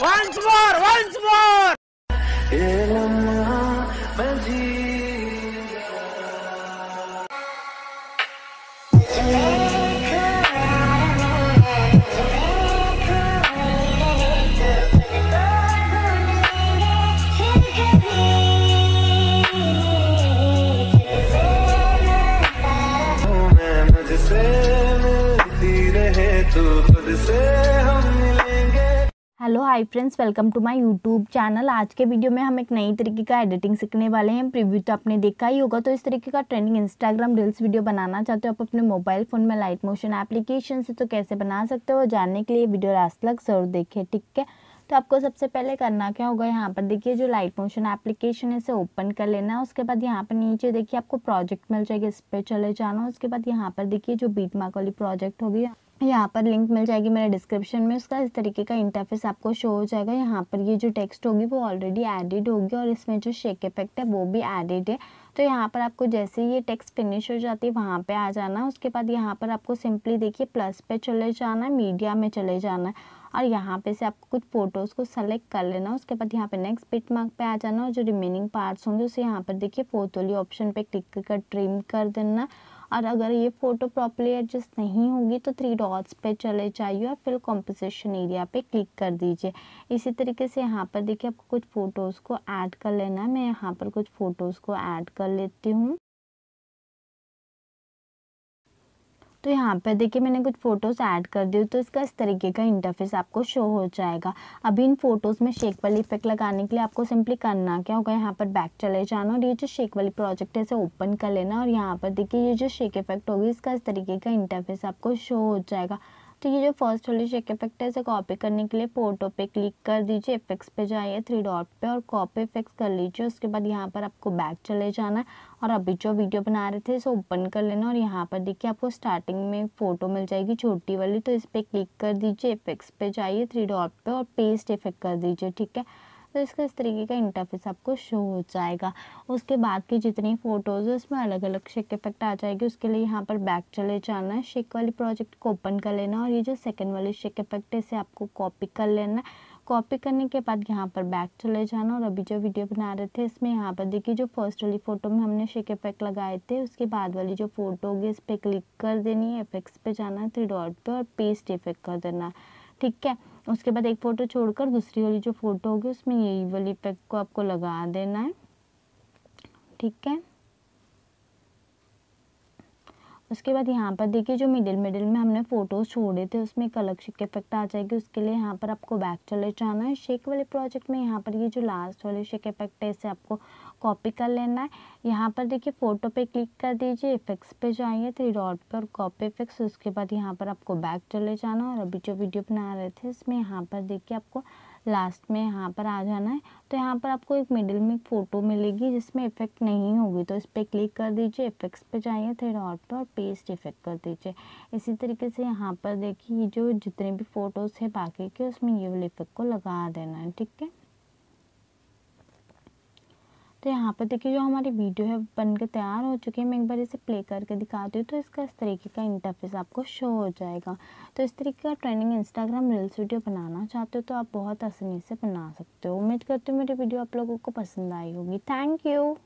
once more once more hello hi friends welcome to my YouTube channel आज के video में हम एक नई तरीके का एडिटिंग सीखने वाले हैं। प्रीव्यू तो आपने देखा ही होगा तो इस तरीके का ट्रेंडिंग इंस्टाग्राम रील्स वीडियो बनाना चाहते हो, आप अपने मोबाइल फ़ोन में लाइट मोशन एप्लीकेशन से तो कैसे बना सकते हो? जानने के लिए वीडियो लास्ट तक ज़रूर देखिए, ठीक है? तो आपको सबसे पहले करना क्या होगा, यहाँ पर देखिए, जो लाइट मोशन एप्लीकेशन है, इसे ओपन कर लेना है। उसके बाद यहाँ पर नीचे देखिए, आपको प्रोजेक्ट मिल जाएगा, इस पर चले जाना उसके बाद यहाँ पर देखिए, जो बीट मार्क वाली प्रोजेक्ट होगी यहाँ पर लिंक मिल जाएगी मेरे डिस्क्रिप्शन में। उसका इस तरीके का इंटरफेस आपको शो हो जाएगा। यहाँ पर ये जो टेक्स्ट होगी वो ऑलरेडी एडिड होगी और इसमें जो शेक इफ़ेक्ट है वो भी एडिड है। तो यहाँ पर आपको जैसे ये टेक्स्ट फिनिश हो जाती है, वहाँ पे आ जाना। उसके बाद यहाँ पर आपको सिंपली देखिए प्लस पे चले जाना है मीडिया में चले जाना। है और यहाँ पे से आपको कुछ फ़ोटोज़ को सेलेक्ट कर लेना। उसके बाद यहाँ पे नेक्स्ट पिट मार्क पे आ जाना और जो रिमेनिंग पार्ट्स होंगे, उसे यहाँ पर देखिए वाली ऑप्शन पे क्लिक कर ट्रिम कर देना। और अगर ये फ़ोटो प्रॉपरली एडजस्ट नहीं होगी तो थ्री डॉट्स पे चले जाइए और फिर कॉम्पोजिशन एरिया पे क्लिक कर दीजिए। इसी तरीके से यहाँ पर देखिए, आपको कुछ फ़ोटोज़ को ऐड कर लेना मैं यहाँ पर कुछ फ़ोटोज़ को ऐड कर लेती हूँ। तो यहाँ पर देखिए मैंने कुछ फ़ोटोज़ ऐड कर दी तो इसका इस तरीके का इंटरफेस आपको शो हो जाएगा। अभी इन फ़ोटोज़ में शेक वाली इफ़ेक्ट लगाने के लिए आपको सिंपली करना क्या होगा? यहाँ पर बैक चले जाना और ये जो शेक वाली प्रोजेक्ट है, इसे ओपन कर लेना और यहाँ पर देखिए ये जो शेक इफ़ेक्ट होगी, इसका इस तरीके का इंटरफेस आपको शो हो जाएगा। तो ये जो फ़र्स्ट वाली चेक इफ़ेक्ट है, इसे कॉपी करने के लिए फ़ोटो पे क्लिक कर दीजिए इफेक्ट्स पे जाइए थ्री डॉट पे और कॉपी इफेक्ट्स कर लीजिए। उसके बाद यहाँ पर आपको बैक चले जाना है और अभी जो वीडियो बना रहे थे, इसे ओपन कर लेना और यहाँ पर देखिए आपको स्टार्टिंग में फ़ोटो मिल जाएगी छोटी वाली। तो इस पर क्लिक कर दीजिए इफेक्ट्स पे जाइए थ्री डॉट पे और पेस्ट इफ़ेक्ट कर दीजिए, ठीक है? तो इसका इस तरीके का इंटरफेस आपको शो हो जाएगा। उसके बाद की जितनी फ़ोटोज़ है, उसमें अलग अलग शेक इफ़ेक्ट आ जाएगी। उसके लिए यहाँ पर बैक चले जाना है। शेक वाली प्रोजेक्ट को ओपन कर लेना और ये जो सेकेंड वाली शेक इफ़ेक्ट है, इसे आपको कॉपी कर लेना कॉपी करने के बाद यहाँ पर बैक चले जाना और अभी जो वीडियो बना रहे थे, इसमें यहाँ पर देखिए, जो फ़र्स्ट वाली फ़ोटो में हमने शेक इफ़ेक्ट लगाए थे, उसके बाद वाली जो फ़ोटो होगी, इस पर क्लिक कर देनी है इफेक्ट्स पे जाना है थ्री डॉट पे और पेस्ट इफ़ेक्ट कर देना ठीक है? उसके बाद एक फ़ोटो छोड़कर दूसरी वाली जो फ़ोटो होगी, उसमें यही वाली इफ़ेक्ट को आपको लगा देना है। ठीक है? उसके बाद यहाँ पर देखिए जो मिडिल मिडिल में हमने फ़ोटोज़ छोड़े थे, उसमें एक अलग शेक इफ़ेक्ट आ जाएगी। उसके लिए यहाँ पर आपको बैक चले जाना है। शेक वाले प्रोजेक्ट में यहाँ पर ये जो लास्ट वाले शेक इफ़ेक्ट है, इसे आपको कॉपी कर लेना है। यहाँ पर देखिए फ़ोटो पे क्लिक कर दीजिए इफेक्ट्स पे जाइए थ्री डॉट पर कॉपी इफेक्ट्स उसके बाद यहाँ पर आपको बैक चले जाना और अभी जो वीडियो बना रहे थे, इसमें यहाँ पर देखिए आपको लास्ट में यहाँ पर आ जाना है। तो यहाँ पर आपको एक मिडिल में फ़ोटो मिलेगी जिसमें इफ़ेक्ट नहीं होगी। तो इस पर क्लिक कर दीजिए इफेक्ट्स पे जाइए थे डॉट पर और पेस्ट इफ़ेक्ट कर दीजिए। इसी तरीके से यहाँ पर देखिए जो जितने भी फ़ोटोज़ है बाकी के, उसमें ये वाले इफ़ेक्ट को लगा देना है, ठीक है? तो यहाँ पर देखिए जो हमारी वीडियो है बन के तैयार हो चुकी है। मैं एक बार इसे प्ले करके दिखाती हूँ तो इसका इस तरीके का इंटरफेस आपको शो हो जाएगा। तो इस तरीके का ट्रेंडिंग इंस्टाग्राम रील्स वीडियो बनाना चाहते हो तो आप बहुत आसानी से बना सकते हो। उम्मीद करती हूँ मेरी वीडियो आप लोगों को पसंद आई होगी। Thank you